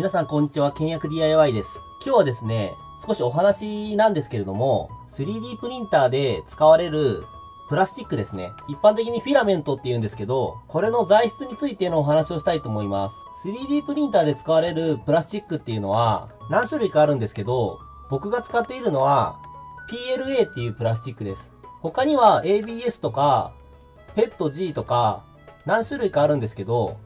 皆さんこんにちは、倹約 DIY です。今日はですね、少しお話なんですけれども、3D プリンターで使われるプラスチックですね。一般的にフィラメントって言うんですけど、これの材質についてのお話をしたいと思います。3D プリンターで使われるプラスチックっていうのは何種類かあるんですけど、僕が使っているのは PLA っていうプラスチックです。他には ABS とか PETG とか何種類かあるんですけど、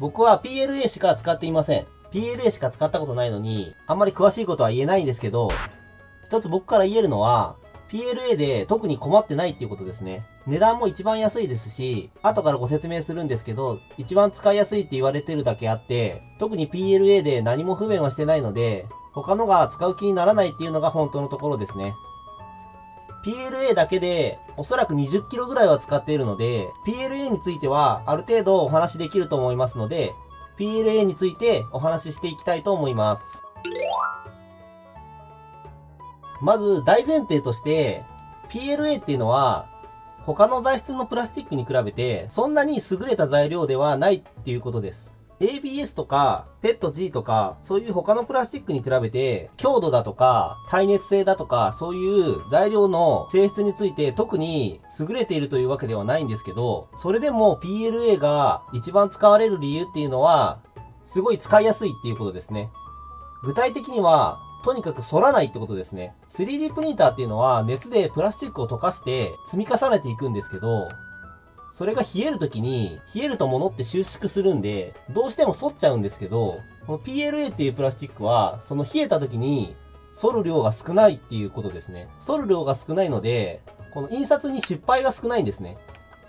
僕は PLA しか使っていません。PLA しか使ったことないのに、あんまり詳しいことは言えないんですけど、一つ僕から言えるのは、PLA で特に困ってないっていうことですね。値段も一番安いですし、後からご説明するんですけど、一番使いやすいって言われてるだけあって、特に PLA で何も不便はしてないので、他のが使う気にならないっていうのが本当のところですね。PLA だけでおそらく 20kg ぐらいは使っているので、PLA についてはある程度お話できると思いますので、PLA についてお話ししていきたいと思います。まず大前提として、PLA っていうのは、他の材質のプラスチックに比べて、そんなに優れた材料ではないっていうことです。ABS とか、PETG とか、そういう他のプラスチックに比べて、強度だとか、耐熱性だとか、そういう材料の性質について特に優れているというわけではないんですけど、それでも PLA が一番使われる理由っていうのは、すごい使いやすいっていうことですね。具体的には、とにかく反らないってことですね。3D プリンターっていうのは熱でプラスチックを溶かして積み重ねていくんですけど、それが冷えるときに、冷えると物って収縮するんで、どうしても反っちゃうんですけど、この PLA っていうプラスチックは、その冷えたときに、反る量が少ないっていうことですね。反る量が少ないので、この印刷に失敗が少ないんですね。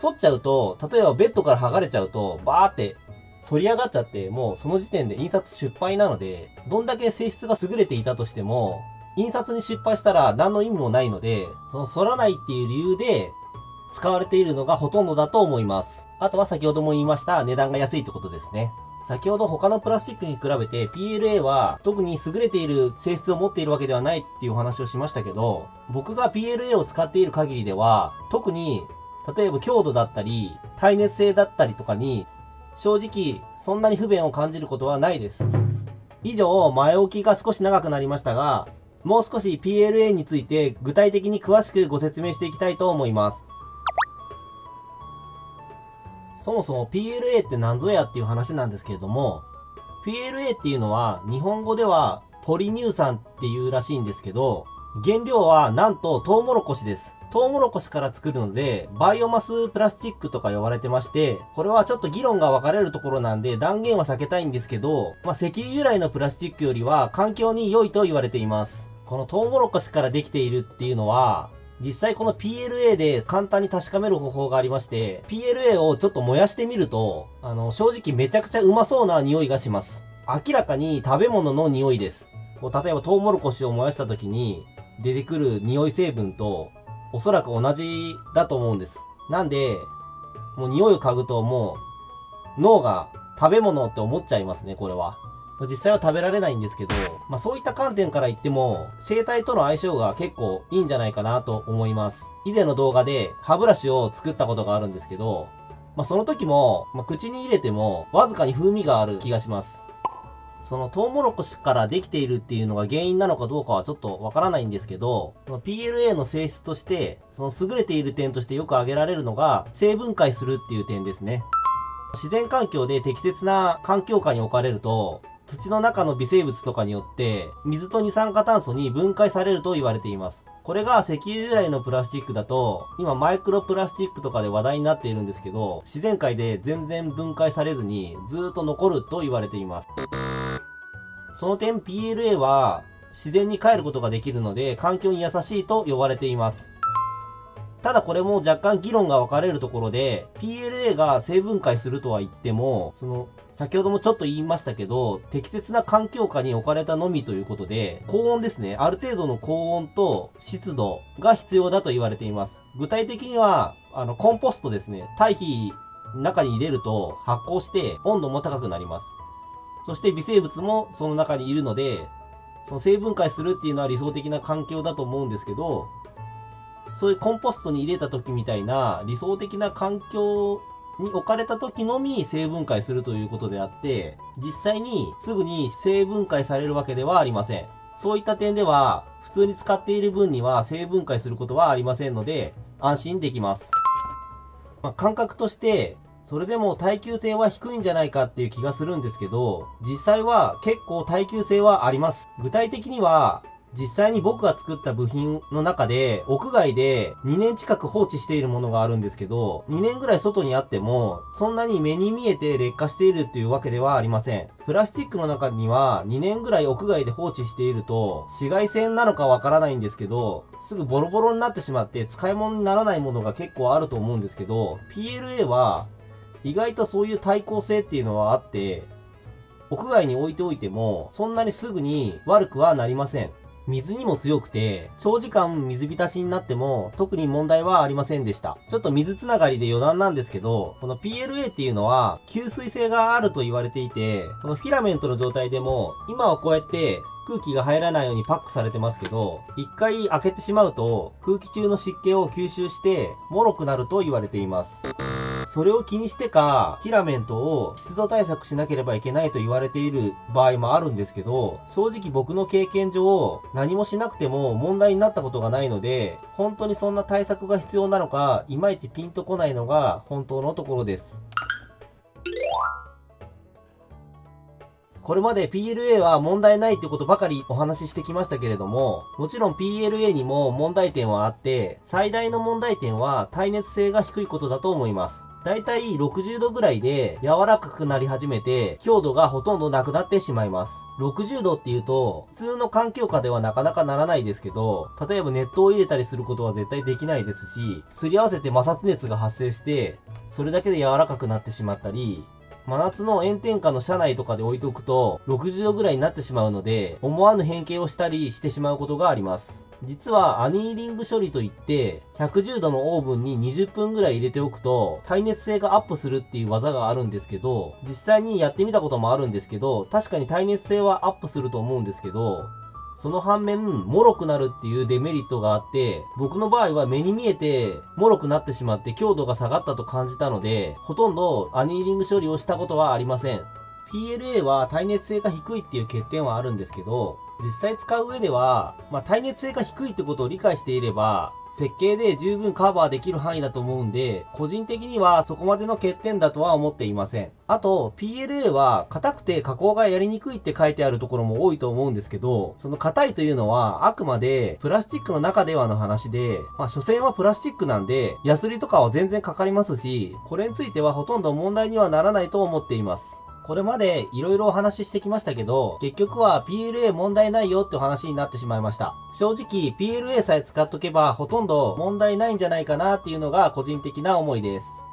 反っちゃうと、例えばベッドから剥がれちゃうと、バーって反り上がっちゃって、もうその時点で印刷失敗なので、どんだけ性質が優れていたとしても、印刷に失敗したら何の意味もないので、その反らないっていう理由で、使われているのがほとんどだと思います。あとは先ほども言いました値段が安いってことですね。先ほど他のプラスチックに比べて PLA は特に優れている性質を持っているわけではないっていうお話をしましたけど、僕が PLA を使っている限りでは、特に例えば強度だったり、耐熱性だったりとかに、正直そんなに不便を感じることはないです。以上、前置きが少し長くなりましたが、もう少し PLA について具体的に詳しくご説明していきたいと思います。そもそも PLA って何ぞやっていう話なんですけれども、PLA っていうのは日本語ではポリ乳酸っていうらしいんですけど、原料はなんとトウモロコシです。トウモロコシから作るので、バイオマスプラスチックとか呼ばれてまして、これはちょっと議論が分かれるところなんで断言は避けたいんですけど、まあ、石油由来のプラスチックよりは環境に良いと言われています。このトウモロコシからできているっていうのは、実際この PLA で簡単に確かめる方法がありまして、PLA をちょっと燃やしてみると、あの、正直めちゃくちゃうまそうな匂いがします。明らかに食べ物の匂いです。こう例えばトウモロコシを燃やした時に出てくる匂い成分とおそらく同じだと思うんです。なんで、もう匂いを嗅ぐともう脳が食べ物って思っちゃいますね、これは。実際は食べられないんですけど、まあそういった観点から言っても、生態との相性が結構いいんじゃないかなと思います。以前の動画で歯ブラシを作ったことがあるんですけど、まあその時も、まあ、口に入れてもわずかに風味がある気がします。そのトウモロコシからできているっていうのが原因なのかどうかはちょっとわからないんですけど、PLA の性質として、その優れている点としてよく挙げられるのが、生分解するっていう点ですね。自然環境で適切な環境下に置かれると、土の中の微生物とかによって、水と二酸化炭素に分解されると言われています。これが石油由来のプラスチックだと、今マイクロプラスチックとかで話題になっているんですけど、自然界で全然分解されずにずっと残ると言われています。その点 PLA は自然に帰ることができるので環境に優しいと呼ばれています。ただこれも若干議論が分かれるところで PLA が生分解するとは言ってもその先ほどもちょっと言いましたけど適切な環境下に置かれたのみということで高温ですね。ある程度の高温と湿度が必要だと言われています。具体的にはあのコンポストですね。堆肥中に入れると発酵して温度も高くなります。そして微生物もその中にいるので、その生分解するっていうのは理想的な環境だと思うんですけど、そういうコンポストに入れた時みたいな理想的な環境に置かれた時のみ生分解するということであって、実際にすぐに生分解されるわけではありません。そういった点では、普通に使っている分には生分解することはありませんので、安心できます。まあ、感覚として、それでも耐久性は低いんじゃないかっていう気がするんですけど、実際は結構耐久性はあります。具体的には、実際に僕が作った部品の中で、屋外で2年近く放置しているものがあるんですけど、2年ぐらい外にあっても、そんなに目に見えて劣化しているっていうわけではありません。プラスチックの中には2年ぐらい屋外で放置していると、紫外線なのかわからないんですけど、すぐボロボロになってしまって使い物にならないものが結構あると思うんですけど、PLA は意外とそういう対抗性っていうのはあって、屋外に置いておいても、そんなにすぐに悪くはなりません。水にも強くて、長時間水浸しになっても特に問題はありませんでした。ちょっと水つながりで余談なんですけど、この PLA っていうのは吸水性があると言われていて、このフィラメントの状態でも、今はこうやって空気が入らないようにパックされてますけど、一回開けてしまうと空気中の湿気を吸収して脆くなると言われています。それを気にしてか、フィラメントを湿度対策しなければいけないと言われている場合もあるんですけど、正直僕の経験上、何もしなくても問題になったことがないので、本当にそんな対策が必要なのか、いまいちピンとこないのが本当のところです。これまで PLA は問題ないということばかりお話ししてきましたけれども、もちろん PLA にも問題点はあって、最大の問題点は耐熱性が低いことだと思います。だいたい60度ぐらいで柔らかくなり始めて強度がほとんどなくなってしまいます。60度っていうと普通の環境下ではなかなかならないですけど、例えば熱湯を入れたりすることは絶対できないですし、すり合わせて摩擦熱が発生して、それだけで柔らかくなってしまったり、真夏の炎天下の車内とかで置いておくと60度ぐらいになってしまうので、思わぬ変形をしたりしてしまうことがあります。実はアニーリング処理といって110度のオーブンに20分ぐらい入れておくと耐熱性がアップするっていう技があるんですけど実際にやってみたこともあるんですけど確かに耐熱性はアップすると思うんですけどその反面、脆くなるっていうデメリットがあって、僕の場合は目に見えて、脆くなってしまって強度が下がったと感じたので、ほとんどアニーリング処理をしたことはありません。PLA は耐熱性が低いっていう欠点はあるんですけど、実際使う上では、まあ、耐熱性が低いってことを理解していれば、設計で十分カバーできる範囲だと思うんで、個人的にはそこまでの欠点だとは思っていません。あと、PLA は硬くて加工がやりにくいって書いてあるところも多いと思うんですけど、その硬いというのはあくまでプラスチックの中ではの話で、まあ所詮はプラスチックなんで、ヤスリとかは全然かかりますし、これについてはほとんど問題にはならないと思っています。これまでいろいろお話ししてきましたけど、結局は PLA 問題ないよってお話になってしまいました。正直 PLA さえ使っとけばほとんど問題ないんじゃないかなっていうのが個人的な思いです。